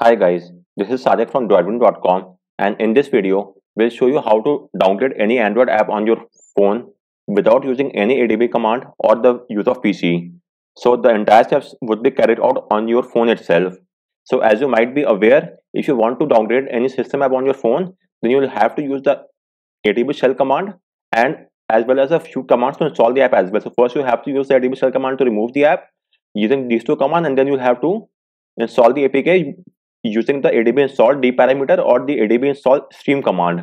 Hi guys, this is Sadique from Droidwin.com and in this video, we'll show you how to downgrade any Android app on your phone without using any ADB command or the use of PC. So the entire steps would be carried out on your phone itself. So as you might be aware, if you want to downgrade any system app on your phone, then you will have to use the ADB shell command and as well as a few commands to install the app as well. So first you have to use the ADB shell command to remove the app using these two commands and then you'll have to install the APK using the ADB install d parameter or the ADB install stream command.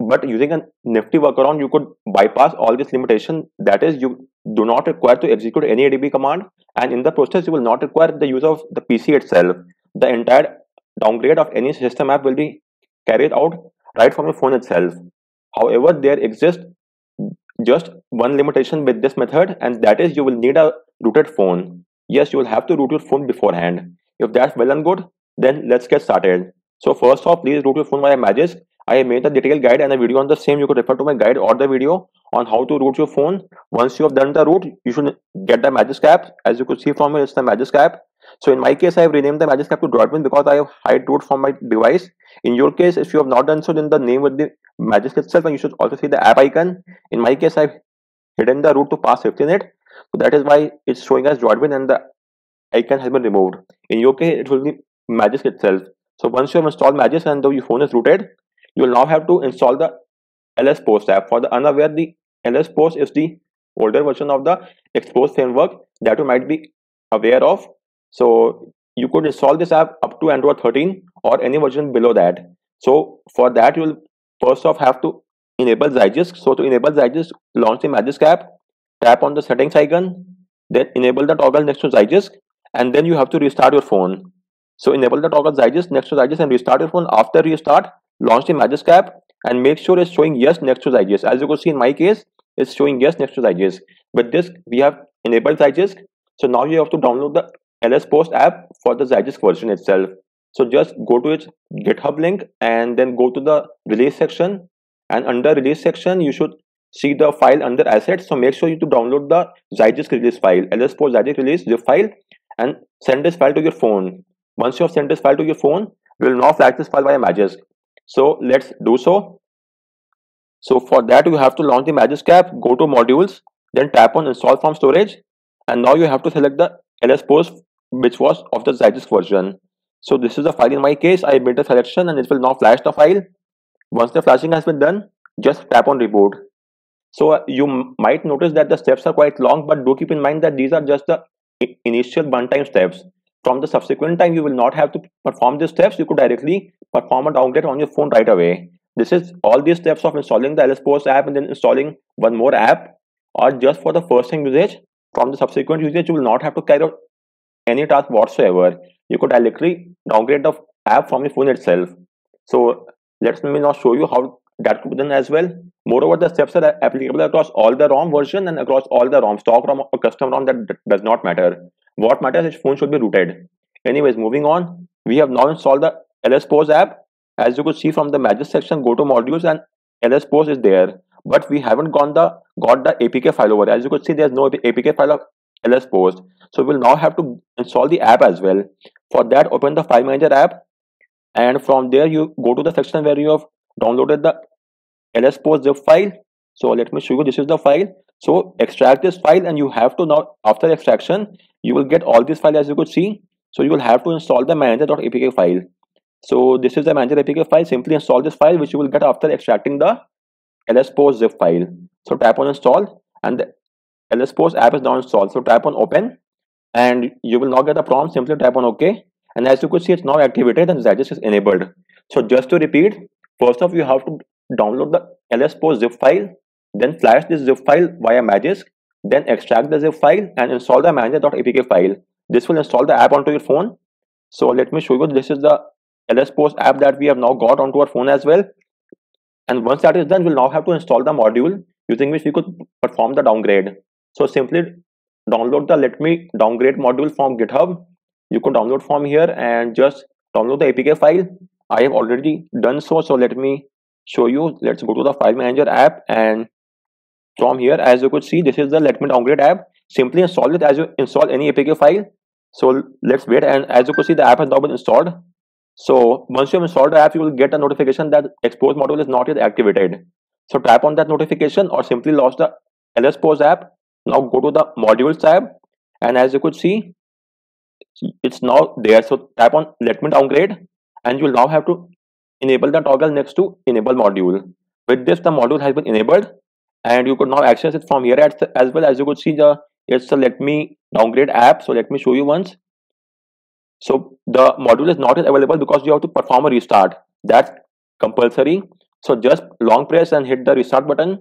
But using a nifty workaround, you could bypass all this limitation. That is, you do not require to execute any ADB command, and in the process, you will not require the use of the PC itself. The entire downgrade of any system app will be carried out right from your phone itself. However, there exists just one limitation with this method, and that is you will need a rooted phone. Yes, you will have to root your phone beforehand. If that's well and good, then let's get started. So first off, please root your phone via Magisk. I have made a detailed guide and a video on the same. You could refer to my guide or the video on how to root your phone. Once you have done the root, you should get the Magisk app. As you could see from here, it's the Magisk app. So in my case, I have renamed the Magisk app to Droidwin because I have hide root from my device. In your case, if you have not done so, then the name would be Magisk itself and you should also see the app icon. In my case, I've hidden the root to pass 15 it. So that is why it's showing as Droidwin and the icon has been removed. In your case, it will be Magisk itself. So once you have installed Magisk and your phone is rooted, you will now have to install the LSPosed app. For the unaware, the LSPosed is the older version of the Xposed framework that you might be aware of. So you could install this app up to Android 13 or any version below that. So for that, you will first off have to enable Zygisk. So to enable Zygisk, launch the Magisk app, tap on the settings icon, then enable the toggle next to Zygisk, and then you have to restart your phone. So enable the toggle Zygisk next to Zygisk and restart your phone. After restart, launch the Magisk app and make sure it's showing yes next to Zygisk. As you can see in my case, it's showing yes next to Zygisk. With this, we have enabled Zygisk. So now you have to download the LSPosed app for the Zygisk version itself. So just go to its GitHub link and then go to the release section. And under release section, you should see the file under assets. So make sure you to download the Zygisk release file, LSPosed Zygisk release zip file, and send this file to your phone. Once you have sent this file to your phone, we will now flash this file via Magisk. So let's do so. So for that, you have to launch the Magisk app, go to modules, then tap on install from storage. And now you have to select the LSPosed, which was of the Zygisk version. So this is the file in my case. I made the selection and it will now flash the file. Once the flashing has been done, just tap on reboot. So uh, you might notice that the steps are quite long, but do keep in mind that these are just the initial one-time steps. From the subsequent time, you will not have to perform these steps. You could directly perform a downgrade on your phone right away. This is all these steps of installing the LSPosed app and then installing one more app are just for the first time usage. From the subsequent usage, you will not have to carry out any task whatsoever. You could directly downgrade the app from your phone itself. So let me now show you how that could be done as well. Moreover, the steps are applicable across all the ROM version and across all the ROM, stock ROM or custom ROM that does not matter. What matters is phone should be rooted. Anyways, moving on, we have now installed the LSPosed app. As you could see from the Magisk section, go to modules and LSPosed is there. But we haven't gone the got the APK file over. As you could see, there's no APK file of LSPosed. So we'll now have to install the app as well. For that, open the File Manager app, and from there you go to the section where you have downloaded the LSPosed zip file. So let me show you. This is the file. So extract this file, and you have to now after extraction, you will get all these files as you could see. So you will have to install the manager.apk file. So this is the manager apk file. Simply install this file which you will get after extracting the LSPosed zip file. So tap on install and the LSPosed app is now installed. So tap on open and you will now get a prompt. Simply tap on ok. And as you could see it's now activated and Zygisk is enabled. So just to repeat first off you have to download the LSPosed zip file then flash this zip file via magisk then extract the zip file and install the manager.apk file. This will install the app onto your phone. So let me show you. This is the LSPosed app that we have now got onto our phone as well. And once that is done, we'll now have to install the module using which we could perform the downgrade. So simply download the let me downgrade module from GitHub. You could download from here and just download the APK file. I have already done so. So let me show you. Let's go to the file manager app and from here as you could see this is the let me downgrade app simply install it as you install any apk file so let's wait and as you could see the app has now been installed So once you have installed the app, you will get a notification that Xposed module is not yet activated. So tap on that notification or simply launch the LSPosed app. Now go to the modules tab and as you could see, it's now there. So tap on let me downgrade and you will now have to enable the toggle next to enable module. With this, the module has been enabled and you could now access it from here as, well as you could see the it's a let me downgrade app. So let me show you once. So the module is not available because you have to perform a restart. That's compulsory. So just long press and hit the restart button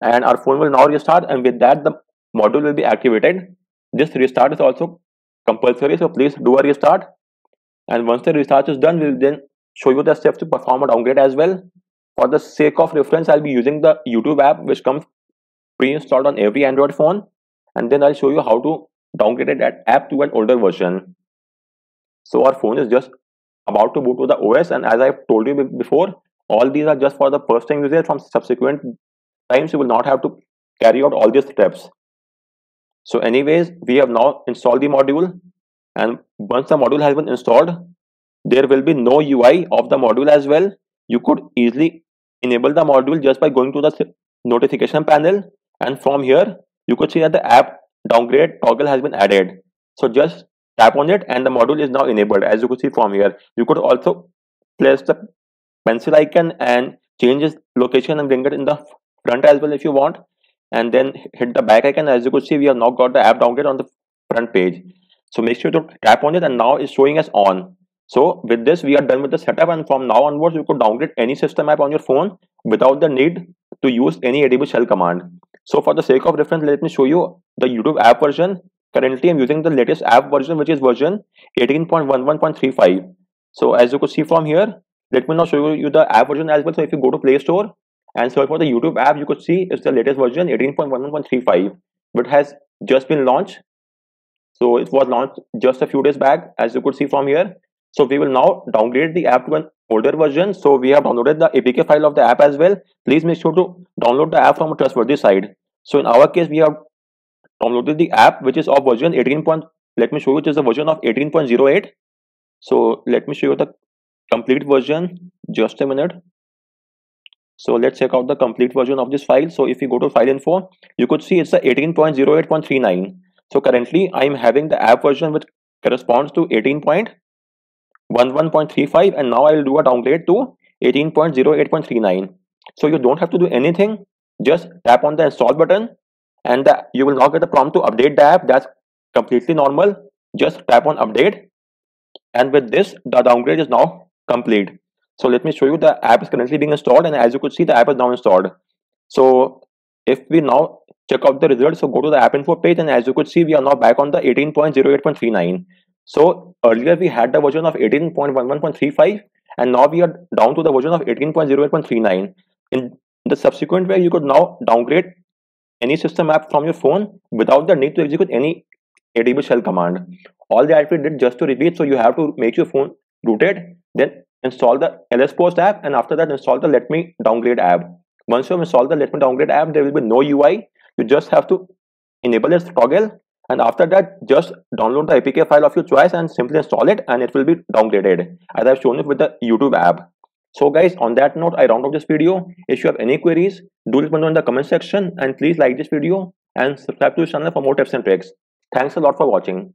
and our phone will now restart and with that the module will be activated. This restart is also compulsory. So please do a restart. And once the restart is done, we'll then show you the steps to perform a downgrade as well. For the sake of reference, I'll be using the YouTube app which comes pre-installed on every Android phone. And then I'll show you how to downgrade that app to an older version. So our phone is just about to boot to the OS and as I've told you before, all these are just for the first time users from subsequent times you will not have to carry out all these steps. So anyways, we have now installed the module and once the module has been installed, there will be no UI of the module as well. You could easily enable the module just by going to the notification panel and from here you could see that the app downgrade toggle has been added. So just tap on it and the module is now enabled. As you could see from here you could also place the pencil icon and change its location and bring it in the front as well if you want. And then hit the back icon. As you could see we have now got the app downgrade on the front page. So make sure to tap on it and now it's showing us on so with this we are done with the setup and from now onwards you could downgrade any system app on your phone without the need to use any ADB shell command. So for the sake of reference let me show you the youtube app version. Currently i'm using the latest app version which is version 18.11.35 so as you could see from here let me now show you the app version as well. So if you go to play store and search for the youtube app you could see it's the latest version 18.11.35 but has just been launched. So it was launched just a few days back as you could see from here so we will now downgrade the app to an older version. So we have downloaded the apk file of the app as well. Please make sure to download the app from a trustworthy site so in our case we have downloaded the app which is of version 18. Point, let me show you which is a version of 18.08 so let me show you the complete version. Just a minute. So let's check out the complete version of this file. So if you go to file info you could see it's a 18.08.39 so currently i'm having the app version which corresponds to 18.11.35 and now i'll do a downgrade to 18.08.39 so you don't have to do anything. Just tap on the install button and the, you will now get a prompt to update the app. That's completely normal. Just tap on update. And with this the downgrade is now complete. So let me show you the app is currently being installed and as you could see the app is now installed. So if we now check out the results so go to the app info page and as you could see we are now back on the 18.08.39 so earlier we had the version of 18.11.35 and now we are down to the version of 18.08.39 in the subsequent way you could now downgrade any system app from your phone without the need to execute any ADB shell command. All the we did just to repeat, so you have to make your phone rooted, then install the LSPosed app, and after that install the Let Me Downgrade app. Once you install the Let Me Downgrade app, there will be no UI. You just have to enable this toggle, and after that, just download the APK file of your choice and simply install it, and it will be downgraded, as I've shown it with the YouTube app. So guys, on that note, I round off this video. If you have any queries, do let me know in the comment section and please like this video and subscribe to the channel for more tips and tricks. Thanks a lot for watching.